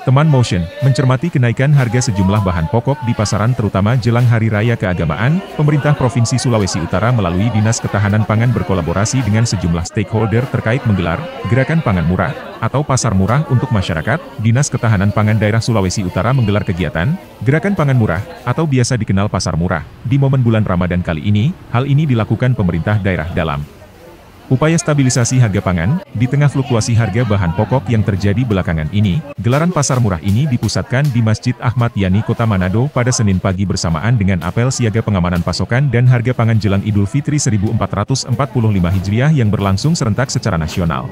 Teman Motion, mencermati kenaikan harga sejumlah bahan pokok di pasaran terutama jelang Hari Raya Keagamaan, pemerintah Provinsi Sulawesi Utara melalui Dinas Ketahanan Pangan berkolaborasi dengan sejumlah stakeholder terkait menggelar Gerakan Pangan Murah atau Pasar Murah untuk Masyarakat. Dinas Ketahanan Pangan Daerah Sulawesi Utara menggelar kegiatan Gerakan Pangan Murah atau biasa dikenal Pasar Murah di momen bulan Ramadan kali ini. Hal ini dilakukan pemerintah daerah dalam Upaya stabilisasi harga pangan, di tengah fluktuasi harga bahan pokok yang terjadi belakangan ini, gelaran pasar murah ini dipusatkan di Masjid Ahmad Yani Kota Manado pada Senin pagi bersamaan dengan apel siaga pengamanan pasokan dan harga pangan jelang Idul Fitri 1445 Hijriah yang berlangsung serentak secara nasional.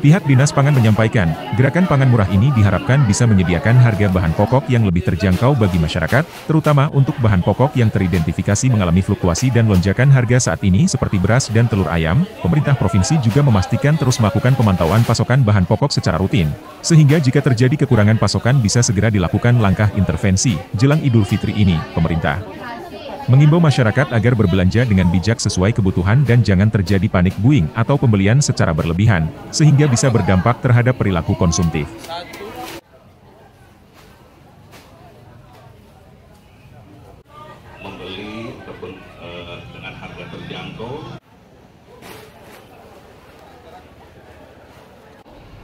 Pihak Dinas Pangan menyampaikan, gerakan pangan murah ini diharapkan bisa menyediakan harga bahan pokok yang lebih terjangkau bagi masyarakat, terutama untuk bahan pokok yang teridentifikasi mengalami fluktuasi dan lonjakan harga saat ini seperti beras dan telur ayam. Pemerintah provinsi juga memastikan terus melakukan pemantauan pasokan bahan pokok secara rutin, sehingga jika terjadi kekurangan pasokan bisa segera dilakukan langkah intervensi. Jelang Idul Fitri ini, pemerintah mengimbau masyarakat agar berbelanja dengan bijak sesuai kebutuhan dan jangan terjadi panik buying atau pembelian secara berlebihan, sehingga bisa berdampak terhadap perilaku konsumtif. membeli eh, dengan harga terjangkau.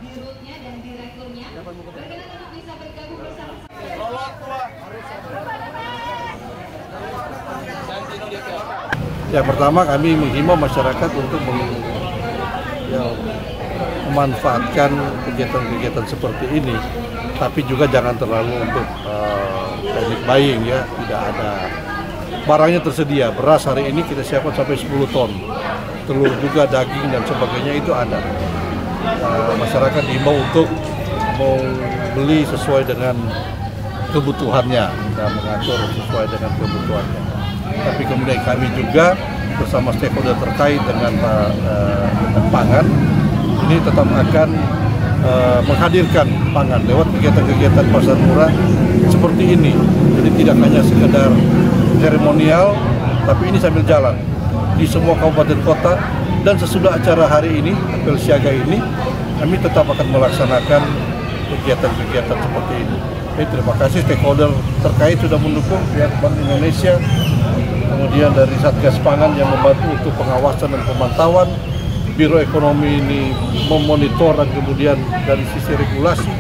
Dirutnya dan direkturnya berkenan untuk bisa bergabung bersama Ya pertama kami menghimbau masyarakat untuk meng- ya, memanfaatkan kegiatan-kegiatan seperti ini, tapi juga jangan terlalu untuk uh, buying ya, tidak ada barangnya tersedia. Beras hari ini kita siapkan sampai 10 ton, telur juga daging dan sebagainya itu ada. Uh, masyarakat diimbau untuk mau beli sesuai dengan kebutuhannya dan mengatur sesuai dengan kebutuhannya. Tapi kemudian kami juga bersama stakeholder terkait dengan Pak eh, dengan pangan ini tetap akan eh, menghadirkan pangan lewat kegiatan-kegiatan pasar murah seperti ini. Jadi tidak hanya sekedar seremonial, tapi ini sambil jalan di semua kabupaten kota dan sesudah acara hari ini, apel siaga ini, kami tetap akan melaksanakan kegiatan-kegiatan seperti ini. Jadi terima kasih stakeholder terkait sudah mendukung pihak Bank Indonesia, kemudian dari Satgas Pangan yang membantu untuk pengawasan dan pemantauan, Biro Ekonomi ini memonitor dan kemudian dari sisi regulasi,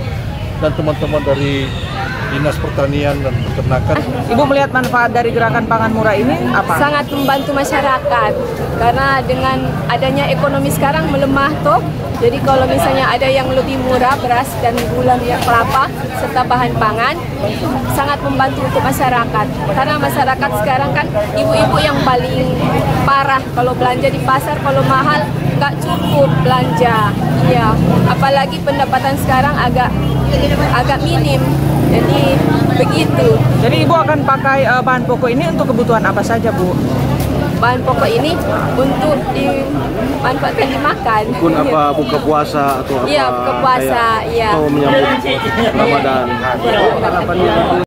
dan teman-teman dari Dinas Pertanian dan Peternakan. Ibu melihat manfaat dari gerakan pangan murah ini apa? sangat membantu masyarakat karena dengan adanya ekonomi sekarang melemah toh. Jadi kalau misalnya ada yang lebih murah beras dan gula minyak kelapa serta bahan pangan sangat membantu untuk masyarakat. Karena masyarakat sekarang kan ibu-ibu yang paling parah. Kalau belanja di pasar kalau mahal nggak cukup belanja. Iya apalagi pendapatan sekarang agak agak minim jadi begitu Jadi ibu akan pakai eh, bahan pokok ini untuk kebutuhan apa saja bu? bahan pokok ini untuk dimanfaatkan dimakan. pun apa buka puasa atau apa Iya, buka puasa, iya. atau menyambut Ramadan. Iya.